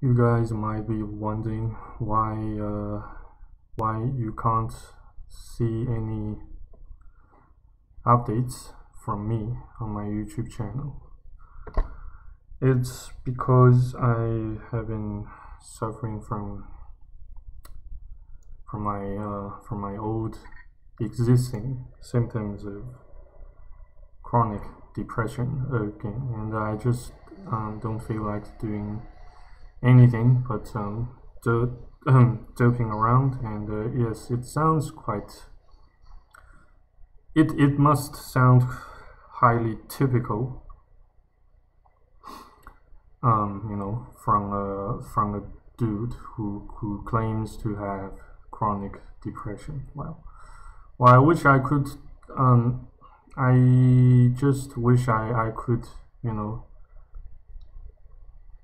You guys might be wondering why uh, why you can't see any updates from me on my YouTube channel. It's because I have been suffering from from my uh, from my old existing symptoms of chronic depression again, and I just um, don't feel like doing anything but um, um, joking around. And uh, yes, it sounds quite. It it must sound highly typical. Um, you know, from a from a dude who who claims to have chronic depression. Well, well, I wish I could. Um, I just wish I I could, you know,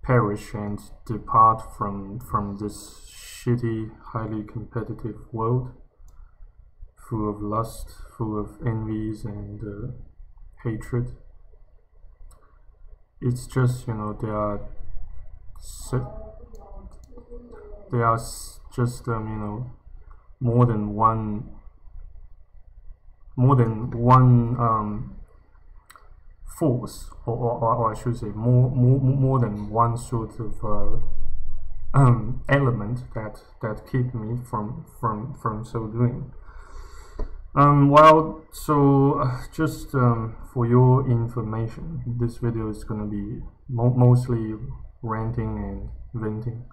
perish and depart from from this shitty, highly competitive world, full of lust, full of envies and uh, hatred. It's just you know there are there are just um, you know more than one more than one um, force, or, or, or, I should say, more, more, more than one sort of uh, um, element that that keep me from from from so doing. Um, well, so uh, just um, for your information, this video is going to be mo mostly ranting and venting.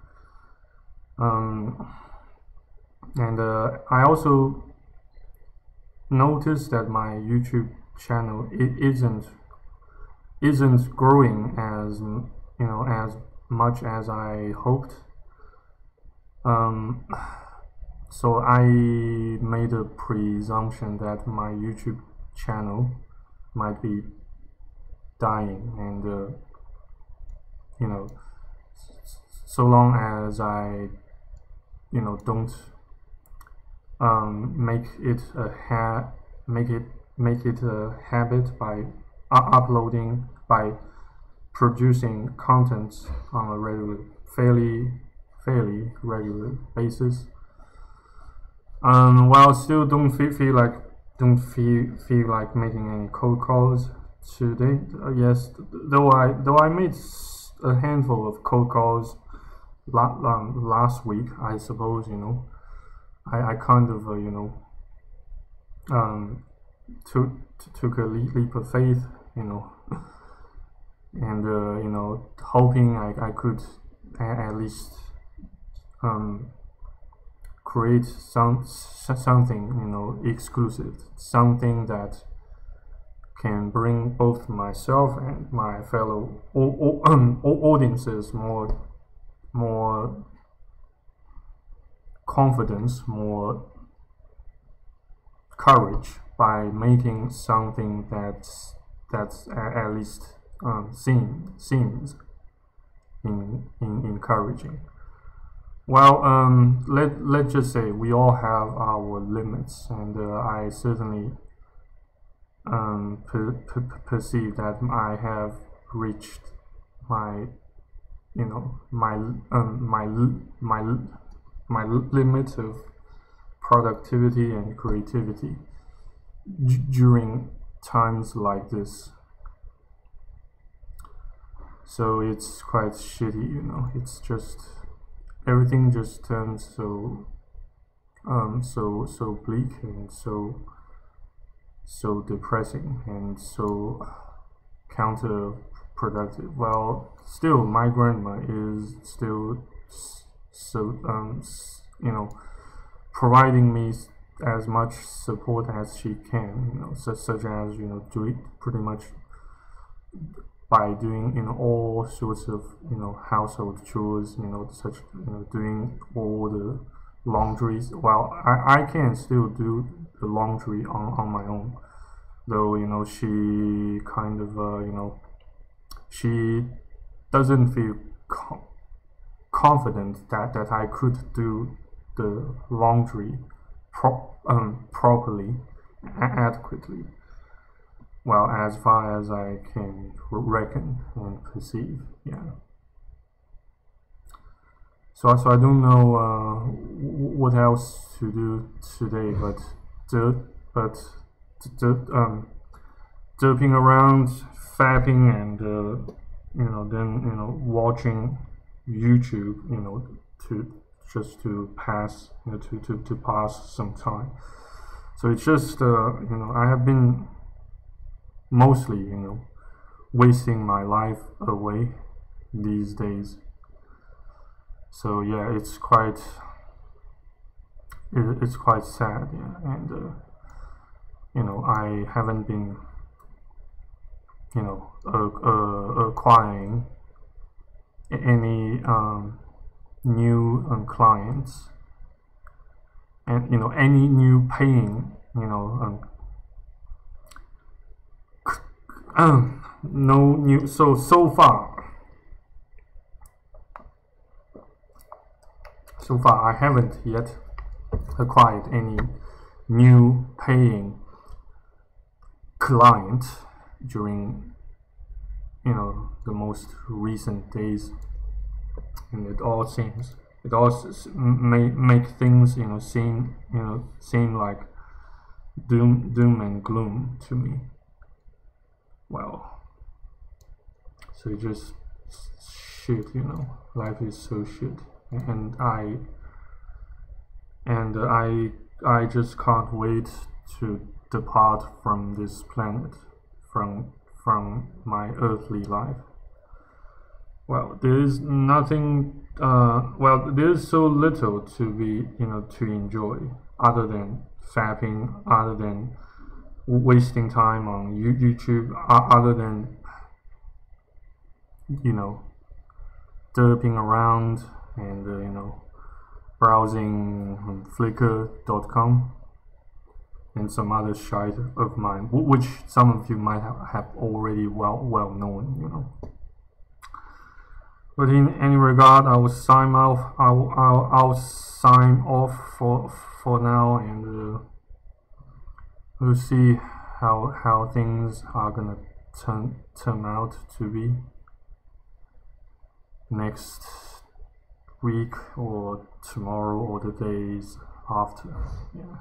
Um, and uh, I also noticed that my YouTube channel it isn't isn't growing as you know as much as I hoped. Um, so I made a presumption that my YouTube channel might be dying, and uh, you know, so long as I you know don't um, make it a ha make it make it a habit by uploading by producing content on a regular, fairly, fairly regular basis. Um, while still don't feel, feel like don't feel feel like making any cold calls today. Uh, yes, though I though I made a handful of cold calls la um, last week, I suppose you know, I I kind of uh, you know um took took a leap of faith you know, and uh, you know, hoping I, I could at least um, create some something you know exclusive, something that can bring both myself and my fellow audiences more more confidence, more courage by making something that's that's at least um, seem, seems in, in encouraging. Well, um, let let's just say we all have our limits, and uh, I certainly um, per, per, perceive that I have reached my, you know, my um, my my my limit of productivity and creativity during times like this. So it's quite shitty, you know. It's just everything just turns so um so so bleak and so so depressing and so counterproductive. Well, still my grandma is still so um you know providing me as much support as she can, you know, such, such as, you know, do it pretty much by doing, you know, all sorts of, you know, household chores, you know, such, you know, doing all the laundries. Well, I, I can still do the laundry on, on my own, though, you know, she kind of, uh, you know, she doesn't feel co confident that, that I could do the laundry pro um, properly, adequately, well, as far as I can reckon and perceive, yeah. so so I don't know uh, what else to do today, but the but the um derping around, fapping, and uh, you know then you know watching YouTube, you know to just to pass you know, to, to to pass some time. So it's just uh, you know I have been mostly you know wasting my life away these days. So yeah, it's quite it, it's quite sad, yeah, and uh, you know I haven't been you know uh, acquiring any um, new um, clients. And you know any new paying you know um, um, no new so so far. So far I haven't yet acquired any new paying client during you know the most recent days and it all seems it all may make things you know seem you know seem like doom doom and gloom to me. Well so just shit you know life is so shit and i and i i just can't wait to depart from this planet from from my earthly life well there is nothing uh, well there's so little to be you know to enjoy other than fapping other than wasting time on YouTube other than you know derping around and uh, you know browsing flickr.com and some other shite of mine which some of you might have already well well known you know but in any regard I will sign off I'll, I'll, I'll sign off for for now and uh, we'll see how how things are gonna turn turn out to be next week or tomorrow or the days after. Yeah.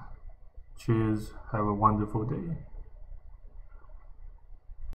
Cheers. Have a wonderful day.